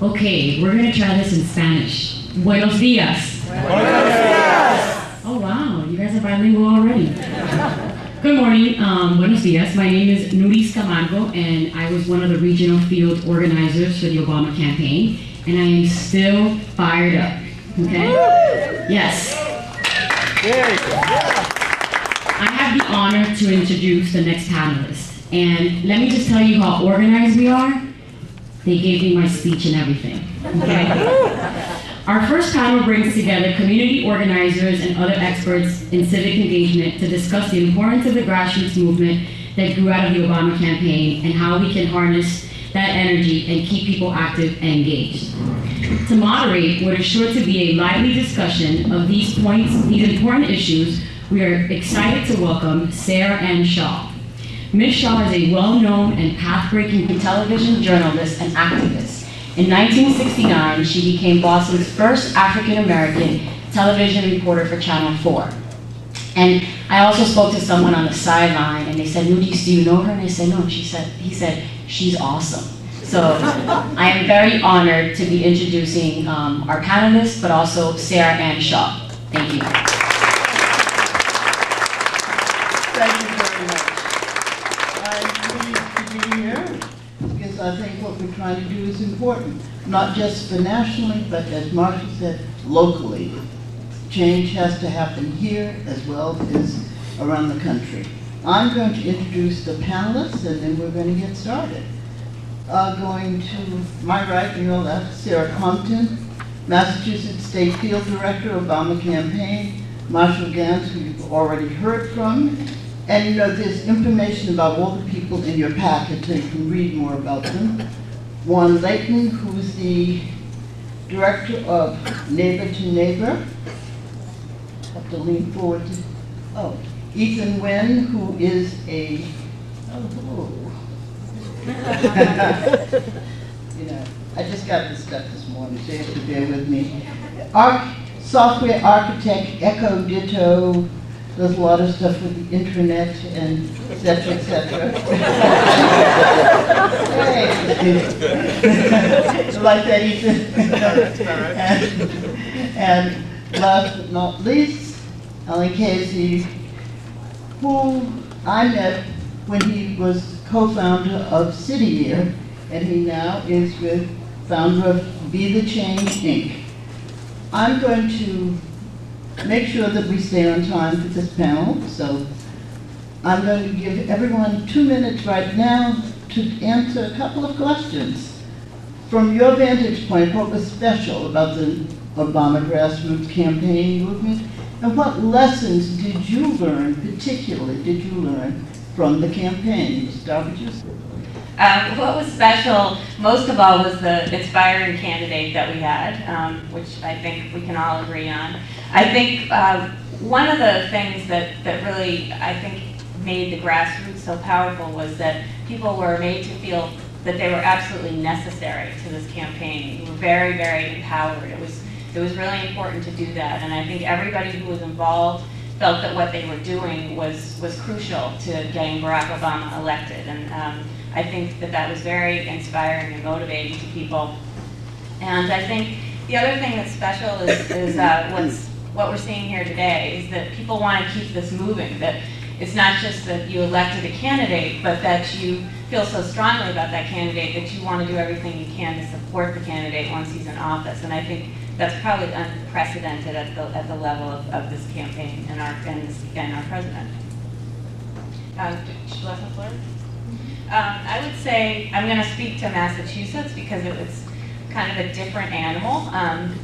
Okay, we're gonna try this in Spanish. Buenos dias. Buenos dias. Oh wow, you guys are bilingual already. Good morning, um, buenos dias. My name is Nuris Camargo, and I was one of the regional field organizers for the Obama campaign, and I am still fired up. Okay? Yes. I have the honor to introduce the next panelist, and let me just tell you how organized we are. They gave me my speech and everything. Okay? Our first panel brings together community organizers and other experts in civic engagement to discuss the importance of the grassroots movement that grew out of the Obama campaign and how we can harness that energy and keep people active and engaged. To moderate what is sure to be a lively discussion of these points, these important issues, we are excited to welcome Sarah Ann Shaw. Ms. Shaw is a well-known and path-breaking television journalist and activist. In 1969, she became Boston's first African-American television reporter for Channel 4. And I also spoke to someone on the sideline, and they said, Nudis, do you know her? And I said, no. She said, he said, she's awesome. So I am very honored to be introducing um, our panelists, but also Sarah Ann Shaw. Thank you. What we're trying to do is important, not just for nationally, but as Marcia said, locally. Change has to happen here as well as around the country. I'm going to introduce the panelists and then we're going to get started. Uh, going to my right and your left, Sarah Compton, Massachusetts State Field Director, Obama Campaign, Marshall Ganz, who you've already heard from, and you know, there's information about all the people in your packet, so you can read more about them. Juan Leyton, who's the Director of Neighbor to Neighbor. Have to lean forward to, oh, Ethan Winn, who is a, oh. You know, I just got this stuff this morning, so you have to bear with me. Arch, software architect, EchoDitto, does a lot of stuff with the internet and et cetera, et cetera. Hey. Like that, Ethan? And- And last but not least, Alan Khazei, who I met when he was co-founder of City Year, and he now is with founder of Be the Change, Inc. I'm going to make sure that we stay on time for this panel, so I'm going to give everyone two minutes right now to answer a couple of questions. From your vantage point, what was special about the Obama grassroots campaign movement? And what lessons did you learn, particularly, did you learn from the campaign? Start with. Um, what was special, most of all, was the inspiring candidate that we had, um, which I think we can all agree on. I think uh, one of the things that, that really, I think, made the grassroots so powerful was that people were made to feel that they were absolutely necessary to this campaign. We were very, very empowered. It was, it was really important to do that, and I think everybody who was involved felt that what they were doing was, was crucial to getting Barack Obama elected. And um, I think that that was very inspiring and motivating to people. And I think the other thing that's special is, is uh, what's, what we're seeing here today is that people want to keep this moving, that it's not just that you elected a candidate, but that you feel so strongly about that candidate that you want to do everything you can to support the candidate once he's in office. And I think that's probably unprecedented at the, at the level of, of this campaign and our, and, this, and our president. Uh, should I have the floor? Um, I would say I'm going to speak to Massachusetts because it was kind of a different animal. Um,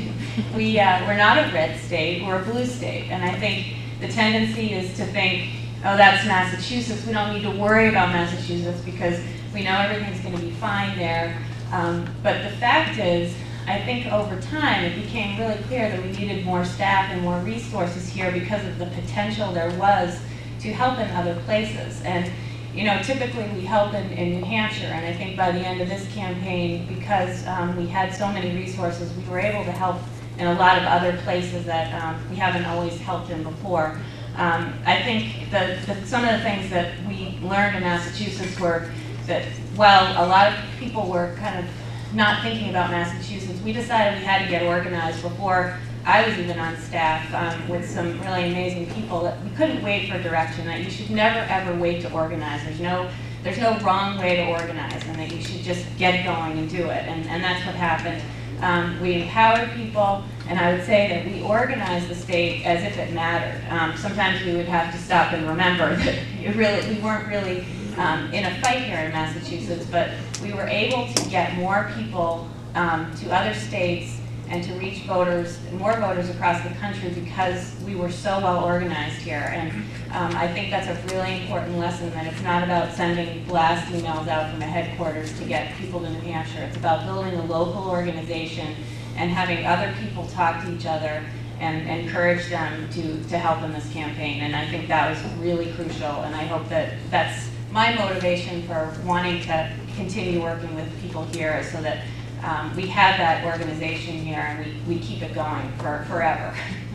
we, uh, we're not a red state, we're a blue state. And I think the tendency is to think, oh, that's Massachusetts. We don't need to worry about Massachusetts because we know everything's going to be fine there. Um, but the fact is, I think over time it became really clear that we needed more staff and more resources here because of the potential there was to help in other places. And you know, typically we help in, in New Hampshire, and I think by the end of this campaign, because um, we had so many resources, we were able to help in a lot of other places that um, we haven't always helped in before. Um, I think the, some of the things that we learned in Massachusetts were that while a lot of people were kind of not thinking about Massachusetts. We decided we had to get organized before I was even on staff um, with some really amazing people that we couldn't wait for direction, that you should never ever wait to organize. There's no, there's no wrong way to organize and that you should just get going and do it. And, and that's what happened. Um, we empowered people, and I would say that we organized the state as if it mattered. Um, sometimes we would have to stop and remember that it really, we weren't really um, in a fight here in Massachusetts, but we were able to get more people um, to other states and to reach voters, more voters across the country because we were so well organized here. And um, I think that's a really important lesson, that it's not about sending blast emails out from the headquarters to get people to New Hampshire. It's about building a local organization and having other people talk to each other and encourage them to, to help in this campaign. And I think that was really crucial, and I hope that that's my motivation for wanting to continue working with people here so that um, we have that organization here and we, we keep it going for forever.